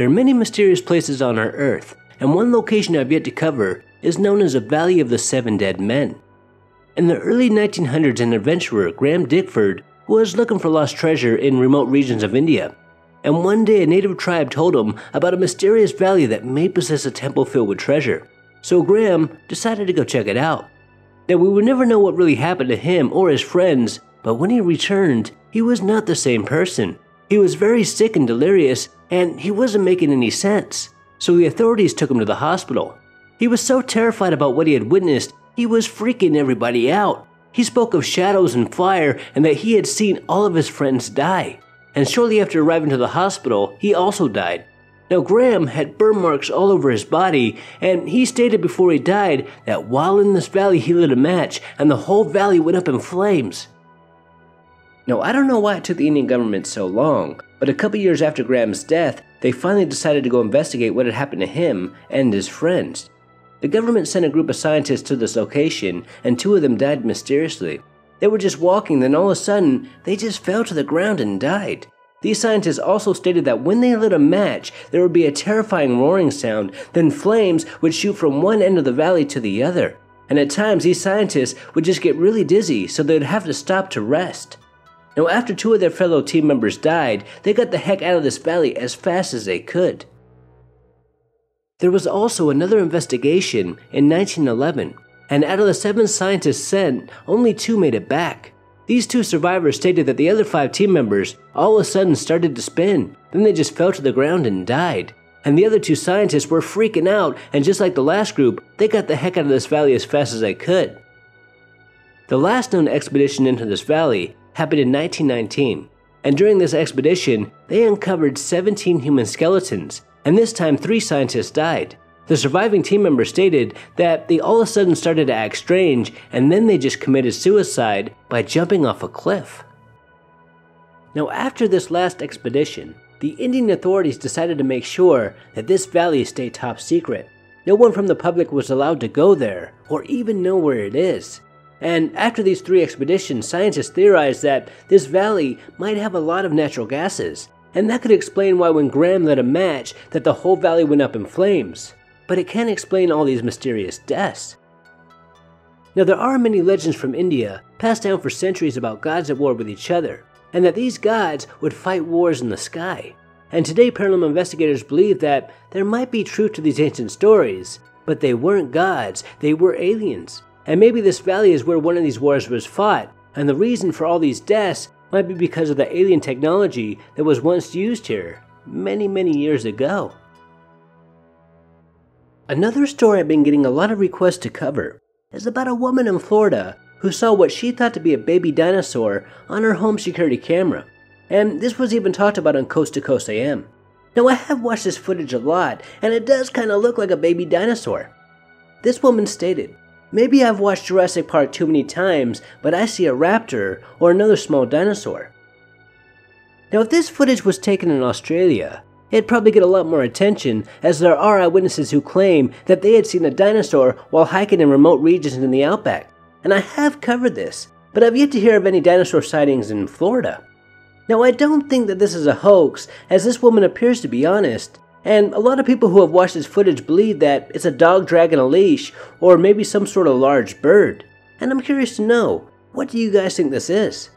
There are many mysterious places on our Earth, and one location I've yet to cover is known as the Valley of the Seven Dead Men. In the early 1900s, an adventurer, Graham Dickford, was looking for lost treasure in remote regions of India. And one day, a native tribe told him about a mysterious valley that may possess a temple filled with treasure. So Graham decided to go check it out. Now, we would never know what really happened to him or his friends, but when he returned, he was not the same person. He was very sick and delirious, and he wasn't making any sense. So the authorities took him to the hospital. He was so terrified about what he had witnessed, he was freaking everybody out. He spoke of shadows and fire and that he had seen all of his friends die. And shortly after arriving to the hospital, he also died. Now, Graham had burn marks all over his body, and he stated before he died that while in this valley he lit a match and the whole valley went up in flames. Now, I don't know why it took the Indian government so long, but a couple years after Graham's death, they finally decided to go investigate what had happened to him and his friends. The government sent a group of scientists to this location, and two of them died mysteriously. They were just walking, then all of a sudden, they just fell to the ground and died. These scientists also stated that when they lit a match, there would be a terrifying roaring sound, then flames would shoot from one end of the valley to the other. And at times, these scientists would just get really dizzy, so they'd have to stop to rest. Now, after two of their fellow team members died, they got the heck out of this valley as fast as they could. There was also another investigation in 1911, and out of the seven scientists sent, only two made it back. These two survivors stated that the other five team members all of a sudden started to spin, then they just fell to the ground and died. And the other two scientists were freaking out, and just like the last group, they got the heck out of this valley as fast as they could. The last known expedition into this valley happened in 1919, and during this expedition, they uncovered 17 human skeletons, and this time three scientists died. The surviving team members stated that they all of a sudden started to act strange, and then they just committed suicide by jumping off a cliff. Now, after this last expedition, the Indian authorities decided to make sure that this valley stayed top secret. No one from the public was allowed to go there or even know where it is. And after these three expeditions, scientists theorized that this valley might have a lot of natural gases, and that could explain why when Graham lit a match that the whole valley went up in flames. But it can't explain all these mysterious deaths. Now there are many legends from India passed down for centuries about gods at war with each other, and that these gods would fight wars in the sky. And today paranormal investigators believe that there might be truth to these ancient stories, but they weren't gods, they were aliens and maybe this valley is where one of these wars was fought, and the reason for all these deaths might be because of the alien technology that was once used here many, many years ago. Another story I've been getting a lot of requests to cover is about a woman in Florida who saw what she thought to be a baby dinosaur on her home security camera. And this was even talked about on Coast to Coast AM. Now, I have watched this footage a lot, and it does kind of look like a baby dinosaur. This woman stated, Maybe I've watched Jurassic Park too many times, but I see a raptor or another small dinosaur. Now, if this footage was taken in Australia, it'd probably get a lot more attention, as there are eyewitnesses who claim that they had seen a dinosaur while hiking in remote regions in the outback. And I have covered this, but I've yet to hear of any dinosaur sightings in Florida. Now, I don't think that this is a hoax, as this woman appears to be honest, and a lot of people who have watched this footage believe that it's a dog dragging a leash or maybe some sort of large bird. And I'm curious to know, what do you guys think this is?